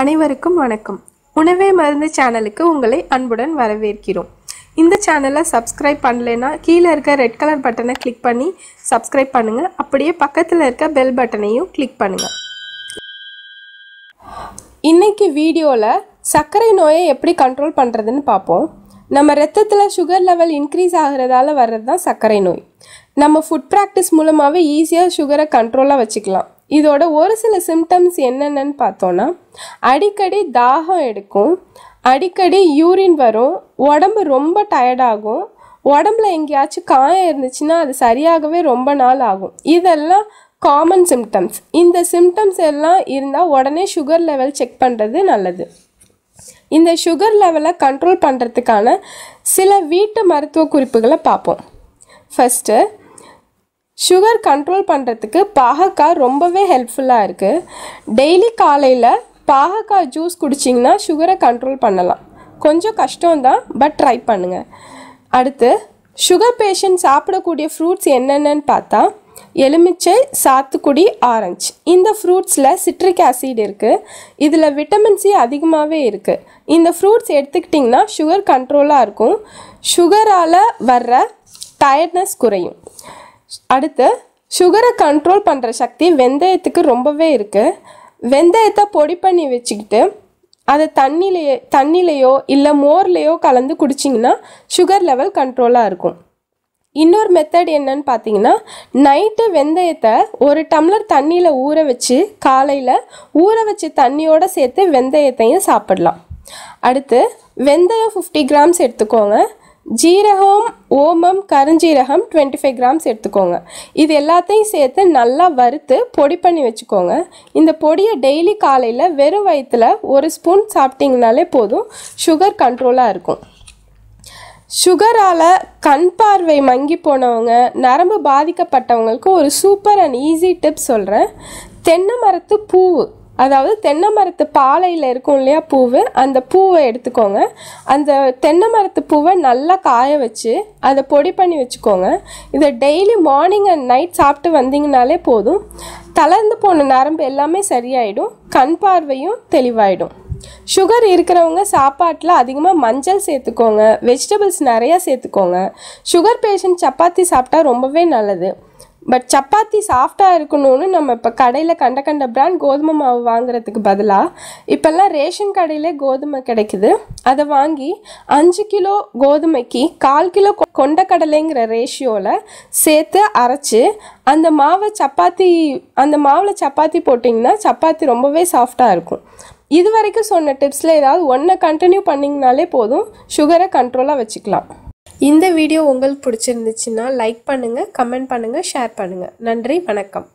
அனைவருக்கும் வணக்கம். உணவே மருந்து சேனலுக்கு உங்களை அன்புடன் வரவேற்கிறோம். இந்த சேனலை சப்ஸ்கிரைப் பண்ணலைன்னா கீழே இருக்க ரெட் கலர் பட்டனை கிளிக் பண்ணி சப்ஸ்கிரைப் பண்ணுங்கள் அப்படியே பக்கத்தில் இருக்க பெல் பட்டனையும் கிளிக் பண்ணுங்கள் இன்னைக்கு வீடியோவில் சர்க்கரை நோயை எப்படி கண்ட்ரோல் பண்ணுறதுன்னு பார்ப்போம். நம்ம ரத்தத்தில் சுகர் லெவல் இன்க்ரீஸ் ஆகிறதால வர்றது தான் சர்க்கரை நோய். நம்ம ஃபுட் ப்ராக்டிஸ் மூலமாகவே ஈஸியாக சுகரை கண்ட்ரோலாக வச்சுக்கலாம். இதோட ஒரு சில சிம்டம்ஸ் என்னென்னு பார்த்தோன்னா அடிக்கடி தாகம் எடுக்கும் அடிக்கடி யூரின் வரும் உடம்பு ரொம்ப டயர்டாகும் உடம்புல எங்கேயாச்சும் காயம் இருந்துச்சுன்னா அது சரியாகவே ரொம்ப நாள் ஆகும். இதெல்லாம் காமன் சிம்டம்ஸ் இந்த சிம்டம்ஸ் எல்லாம் இருந்தால் உடனே சுகர் லெவல் செக் பண்ணுறது நல்லது. இந்த சுகர் லெவலை கண்ட்ரோல் பண்ணுறதுக்கான சில வீட்டு மருத்துவ குறிப்புகளை பார்ப்போம். ஃபஸ்ட்டு சுகர் கண்ட்ரோல் பண்ணுறதுக்கு பாகக்காய் ரொம்பவே ஹெல்ப்ஃபுல்லாக இருக்குது டெய்லி காலையில் பாகக்காய் ஜூஸ் குடிச்சிங்கன்னா சுகரை கண்ட்ரோல் பண்ணலாம். கொஞ்சம் கஷ்டம்தான் பட் ட்ரை பண்ணுங்கள் அடுத்து சுகர் பேஷண்ட் சாப்பிடக்கூடிய ஃப்ரூட்ஸ் என்னென்னு பார்த்தா எலுமிச்சை சாத்துக்குடி ஆரஞ்சு. இந்த ஃப்ரூட்ஸில் சிட்ரிக் ஆசிட் இருக்குது இதில் விட்டமின் சி அதிகமாகவே இருக்குது இந்த ஃப்ரூட்ஸ் எடுத்துக்கிட்டிங்கன்னா சுகர் கண்ட்ரோலாக இருக்கும். சுகரால் வர்ற டயர்ட்னஸ் குறையும். அடுத்து சுகரை கண்ட்ரோல் பண்ணுற சக்தி வெந்தயத்துக்கு ரொம்பவே இருக்குது வெந்தயத்தை பொடி பண்ணி வச்சுக்கிட்டு அதை தண்ணிலேயே தண்ணிலையோ இல்லை மோர்லேயோ கலந்து குடிச்சிங்கன்னா சுகர் லெவல் கண்ட்ரோலாக இருக்கும். இன்னொரு மெத்தட் என்னன்னு பார்த்தீங்கன்னா நைட்டு வெந்தயத்தை ஒரு டம்ளர் தண்ணியில் ஊற வச்சு காலையில் ஊற வச்ச தண்ணியோடு சேர்த்து வெந்தயத்தையும் சாப்பிடலாம். அடுத்து வெந்தயம் ஃபிஃப்டி கிராம்ஸ் எடுத்துக்கோங்க. ஜீரகம் ஓமம் கருஞ்சீரகம் டுவெண்ட்டி ஃபைவ் கிராம்ஸ் எடுத்துக்கோங்க. இது எல்லாத்தையும் சேர்த்து நல்லா வறுத்து பொடி பண்ணி வச்சுக்கோங்க. இந்த பொடியை டெய்லி காலையில் வெறும் வயிற்றில் ஒரு ஸ்பூன் சாப்பிட்டிங்கனாலே போதும். சுகர் கண்ட்ரோலாக இருக்கும். சுகரால் கண் பார்வை மங்கி போனவங்க நரம்பு பாதிக்கப்பட்டவங்களுக்கு ஒரு சூப்பர் அண்ட் ஈஸி டிப்ஸ் சொல்கிறேன் தென்னை மரத்து பூவு. அதாவது தென்னை மரத்து பாலையில் இருக்கும் இல்லையா பூவு? அந்த பூவை எடுத்துக்கோங்க. அந்த தென்னை மரத்து பூவை நல்லா காய வச்சு அதை பொடி பண்ணி வச்சுக்கோங்க. இதை டெய்லி மார்னிங் அண்ட் நைட் சாப்பிட்டு வந்தீங்கனாலே போதும். தளர்ந்து போன நரம்பு எல்லாமே சரியாயிடும். கண் பார்வையும் தெளிவாயிடும். சுகர் இருக்கிறவங்க சாப்பாட்டில் அதிகமாக மஞ்சள் சேர்த்துக்கோங்க. வெஜிடபிள்ஸ் நிறையா சேர்த்துக்கோங்க. சுகர் பேஷண்ட் சப்பாத்தி சாப்பிட்டா ரொம்பவே நல்லது. பட் சப்பாத்தி சாஃப்டாக இருக்கணும்னு நம்ம இப்போ கடையில் கண்ட கண்ட பிராண்ட் கோதுமை மாவு வாங்குறதுக்கு பதிலாக இப்போல்லாம் ரேஷன் கடையிலே கோதுமை கிடைக்குது. அதை வாங்கி அஞ்சு கிலோ கோதுமைக்கு கால் கிலோ கொ- கொண்டக்கடலைங்கிற ரேஷியோவில் சேர்த்து அரைச்சி அந்த மாவை சப்பாத்தி அந்த மாவில் சப்பாத்தி போட்டிங்கன்னா சப்பாத்தி ரொம்பவே சாஃப்டாக இருக்கும். இது வரைக்கும் சொன்ன டிப்ஸில் ஏதாவது ஒன்றை கண்டினியூ பண்ணிங்கனாலே போதும். சுகரை கண்ட்ரோலாக வச்சுக்கலாம். இந்த வீடியோ உங்களுக்கு பிடிச்சிருந்துச்சுன்னா லைக் பண்ணுங்கள் கமெண்ட் பண்ணுங்கள் ஷேர் பண்ணுங்கள் நன்றி வணக்கம்.